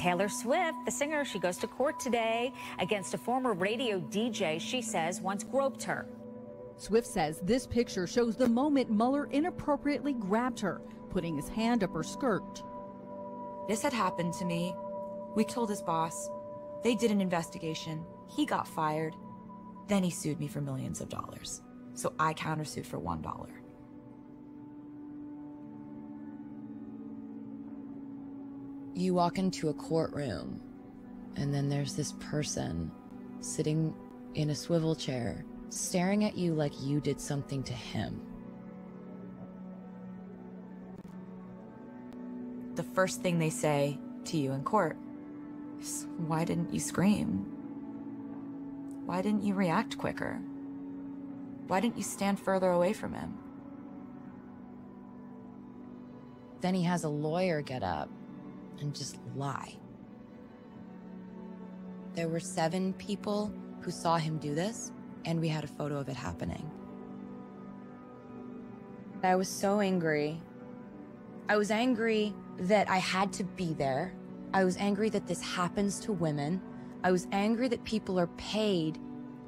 Taylor Swift, the singer, she goes to court today against a former radio DJ she says once groped her. Swift says this picture shows the moment Mueller inappropriately grabbed her, putting his hand up her skirt. This had happened to me. We told his boss. They did an investigation. He got fired. Then he sued me for millions of dollars. So I countersued for $1. You walk into a courtroom, and then there's this person sitting in a swivel chair, staring at you like you did something to him. The first thing they say to you in court is, Why didn't you scream? Why didn't you react quicker? Why didn't you stand further away from him? Then he has a lawyer get up and just lie. There were seven people who saw him do this, and we had a photo of it happening. I was so angry. I was angry that I had to be there. I was angry that this happens to women. I was angry that people are paid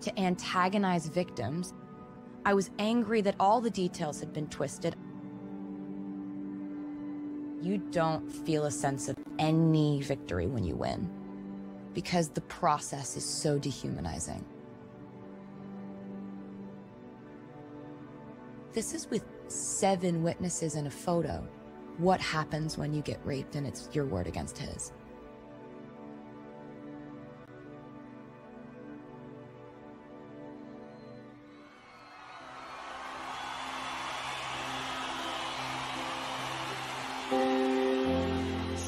to antagonize victims. I was angry that all the details had been twisted. You don't feel a sense of any victory when you win because the process is so dehumanizing. This is with seven witnesses and a photo. What happens when you get raped and it's your word against his?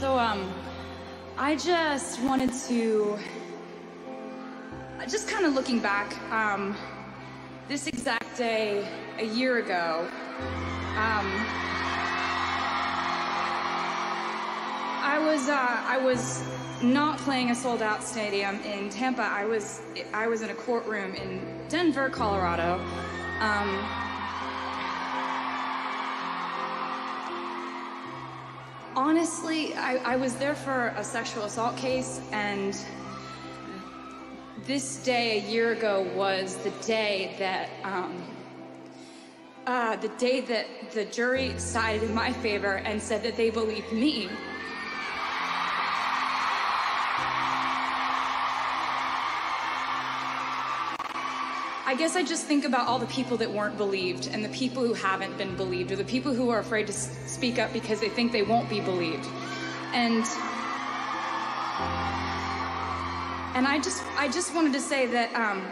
So, um, I just wanted to, just kind of looking back, um, this exact day a year ago, um, I was, uh, I was not playing a sold out stadium in Tampa. I was, I was in a courtroom in Denver, Colorado. Um, honestly, I, I was there for a sexual assault case, and this day a year ago was the day that um, uh, the day that the jury sided in my favor and said that they believed me. I guess I just think about all the people that weren't believed and the people who haven't been believed or the people who are afraid to speak up because they think they won't be believed. And and I just I just wanted to say that um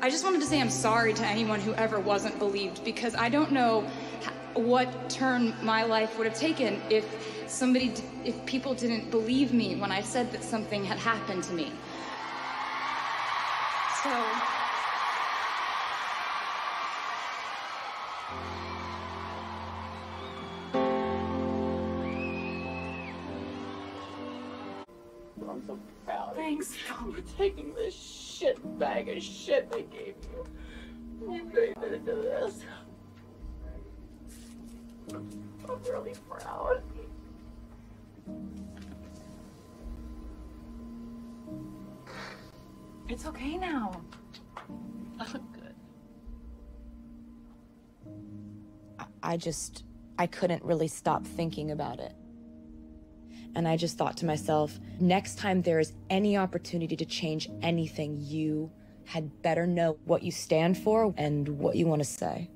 I just wanted to say I'm sorry to anyone who ever wasn't believed because I don't know what turn my life would have taken if somebody if people didn't believe me when I said that something had happened to me. So I'm so proud. Thanks for taking this shit bag of shit they gave you. You made it into this. I'm really proud. It's okay now. I look good. I just, I couldn't really stop thinking about it. And I just thought to myself, next time there is any opportunity to change anything, you had better know what you stand for and what you want to say.